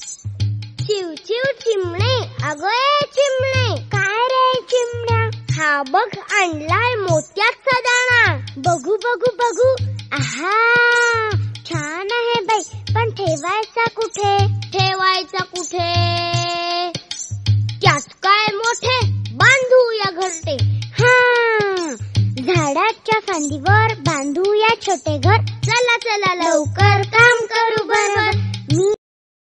चिव चिव चिमणे अगं चिमणे काय रे चिमण्या? हा बघ आणलाय मोत्याचा दाणा. बघू बघू बघू. आहा छान आहे बाई. पण ठेवायचा कुठे? ठेवायचा कुठे? त्यात काय मोठे? बांधूया घरटे. हा झाडाच्या फांदीवर बांधूया छोटे घर. चला चला लवकर.